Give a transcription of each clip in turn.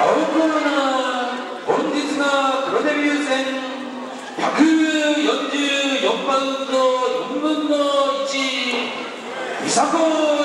青コーナー本日の黒デビュー戦144番の4分の1美佐子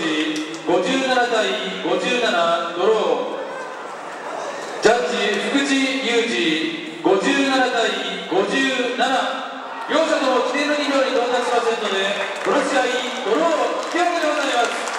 57対57ドロー。ジャッジ福地裕二57対57両者とも規定の2秒に到達しませんのでこの試合ドロー引き分けでございます。